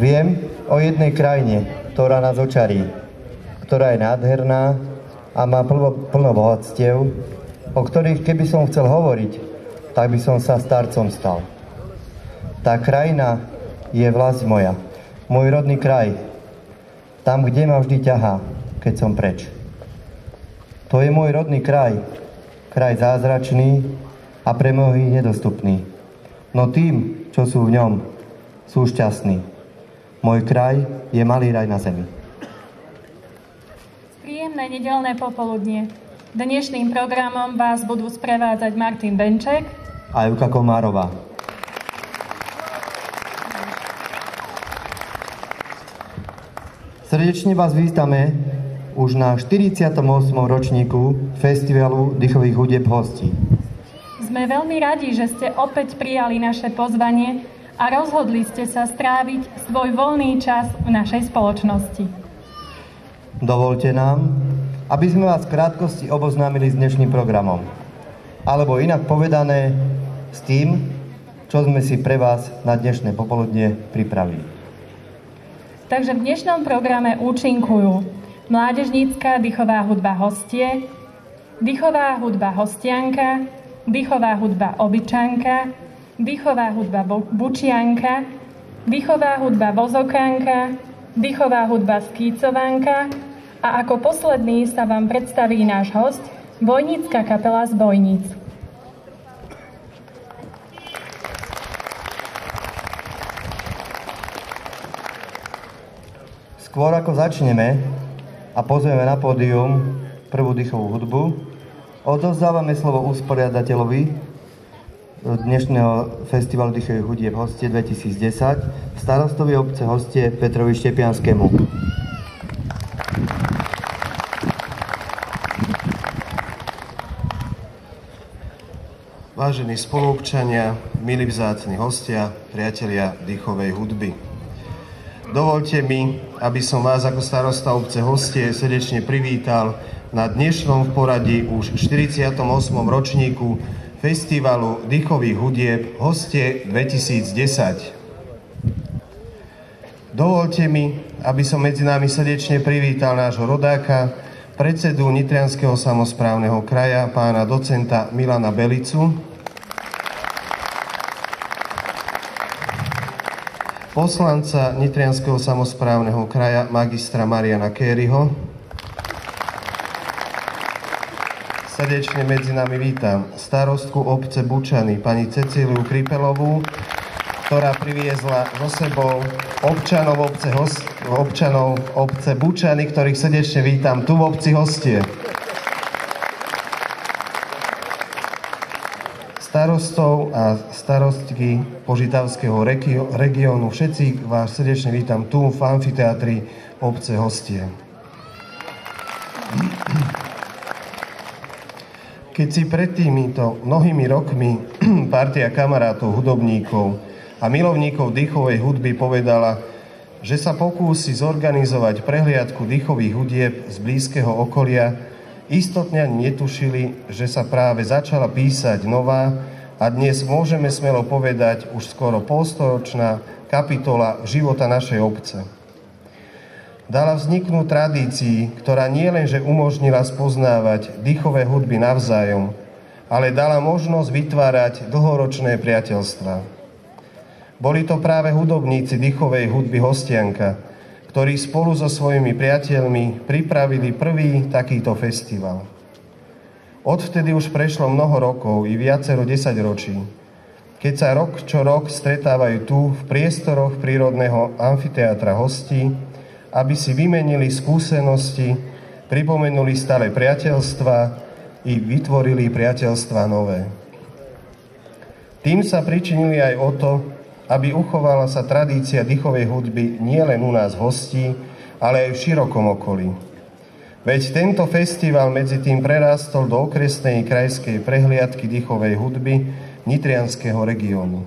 Viem o jednej krajine, ktorá nás očarí, ktorá je nádherná a má plno, plno bohatstiev, o ktorých keby som chcel hovoriť, tak by som sa starcom stal. Tá krajina je vlast moja, môj rodný kraj, tam, kde ma vždy ťahá, keď som preč. To je môj rodný kraj, kraj zázračný a pre mnohých nedostupný. No tým, čo sú v ňom, sú šťastní. Môj kraj je malý raj na zemi. Príjemné nedelné popoludnie. Dnešným programom vás budú sprevádzať Martin Benček a Juka Komárová. Srdečne vás vítame už na 48. ročníku Festivalu dýchových hudeb hostí. Sme veľmi radi, že ste opäť prijali naše pozvanie a rozhodli ste sa stráviť svoj voľný čas v našej spoločnosti. Dovolte nám, aby sme vás v krátkosti oboznámili s dnešným programom. Alebo inak povedané, s tým, čo sme si pre vás na dnešné popoludne pripravili. Takže v dnešnom programe účinkujú mládežnícká dychová hudba hostie, dychová hudba hostianka, dychová hudba obyčanka, dýchová hudba bučianka, dýchová hudba vozokánka, dýchová hudba skýcovánka a ako posledný sa vám predstaví náš host, Bojnícka kapela z Bojníc. Skôr ako začneme a pozrieme na pódium prvú dýchovú hudbu, odovzdávame slovo usporiadateľovi dnešného festivalu Dýchových hudieb hostie 2010 starostovi obce hostie Petrovi Štepianskému. Vážení spoluobčania, milí vzácni hostia, priatelia dýchovej hudby. Dovolte mi, aby som vás ako starosta obce hostie srdečne privítal na dnešnom v poradí už 48. ročníku festivalu dýchových hudieb Hostie 2010. Dovolte mi, aby som medzi nami srdečne privítal nášho rodáka, predsedu Nitrianského samozprávneho kraja, pána docenta Milana Belicu, poslanca Nitrianského samozprávneho kraja, magistra Mariana Kéryho, Srdečne medzi nami vítam starostku obce Bučany, pani Cecíliu Kripelovú, ktorá priviezla so sebou občanov obce, občanov obce Bučany, ktorých srdečne vítam tu v obci hostie. Starostov a starostky Požitavského regiónu, všetci vás srdečne vítam tu v amfiteatri obce hostie. Keď si pred týmito mnohými rokmi partia kamarátov, hudobníkov a milovníkov dýchovej hudby povedala, že sa pokúsi zorganizovať prehliadku dýchových hudieb z blízkeho okolia, istotne netušili, že sa práve začala písať nová a dnes môžeme smelo povedať už skoro polstoročná kapitola života našej obce dala vzniknúť tradícii, ktorá nielenže umožnila spoznávať dýchové hudby navzájom, ale dala možnosť vytvárať dlhoročné priateľstva. Boli to práve hudobníci dýchovej hudby Hostianka, ktorí spolu so svojimi priateľmi pripravili prvý takýto festival. Odvtedy už prešlo mnoho rokov i viacero desaťročí, keď sa rok čo rok stretávajú tu v priestoroch prírodného amfiteátra hostí, aby si vymenili skúsenosti, pripomenuli staré priateľstva i vytvorili priateľstva nové. Tým sa pričinili aj o to, aby uchovala sa tradícia dýchovej hudby nielen u nás hostí, ale aj v širokom okolí. Veď tento festival medzi tým prerástol do okresnej krajskej prehliadky dýchovej hudby Nitrianského regiónu.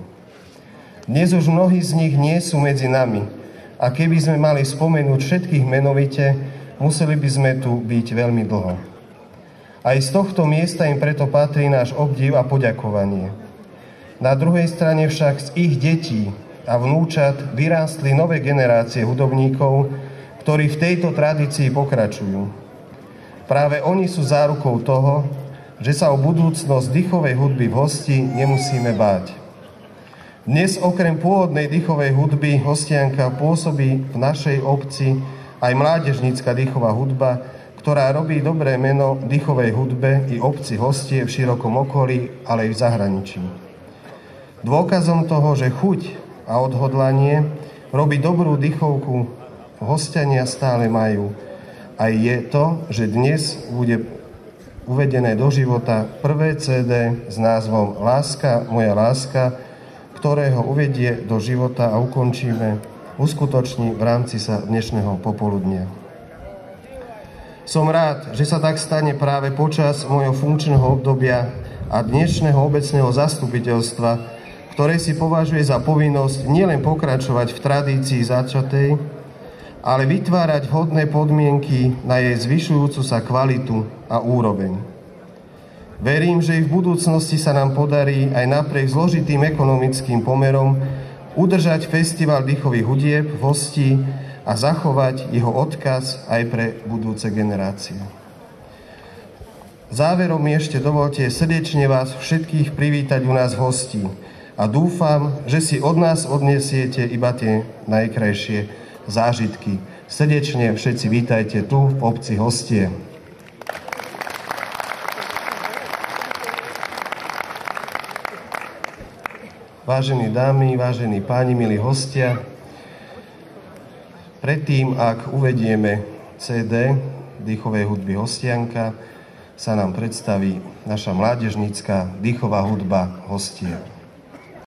Dnes už mnohí z nich nie sú medzi nami, a keby sme mali spomenúť všetkých menovite, museli by sme tu byť veľmi dlho. Aj z tohto miesta im preto patrí náš obdiv a poďakovanie. Na druhej strane však z ich detí a vnúčat vyrástli nové generácie hudobníkov, ktorí v tejto tradícii pokračujú. Práve oni sú zárukou toho, že sa o budúcnosť dýchovej hudby v hosti nemusíme báť. Dnes okrem pôvodnej dýchovej hudby hostianka pôsobí v našej obci aj mládežnícka dýchová hudba, ktorá robí dobré meno dýchovej hudbe i obci hostie v širokom okolí, ale aj v zahraničí. Dôkazom toho, že chuť a odhodlanie robiť dobrú dýchovku hostiania stále majú. Aj je to, že dnes bude uvedené do života prvé CD s názvom Láska, moja láska, ktorého uvedie do života a ukončíme, uskutoční v rámci sa dnešného popoludnia. Som rád, že sa tak stane práve počas môjho funkčného obdobia a dnešného obecného zastupiteľstva, ktoré si považuje za povinnosť nielen pokračovať v tradícii začatej, ale vytvárať vhodné podmienky na jej zvyšujúcu sa kvalitu a úroveň. Verím, že i v budúcnosti sa nám podarí aj napriek zložitým ekonomickým pomerom udržať festival dýchových hudieb v hosti a zachovať jeho odkaz aj pre budúce generácie. Záverom mi ešte dovolte srdečne vás všetkých privítať u nás hostí a dúfam, že si od nás odnesiete iba tie najkrajšie zážitky. Srdečne všetci vítajte tu v obci Hostie. Vážení dámy, vážení páni, milí hostia, predtým, ak uvedieme CD dýchovej hudby Hostianka, sa nám predstaví naša mládežnícka dýchová hudba Hostia.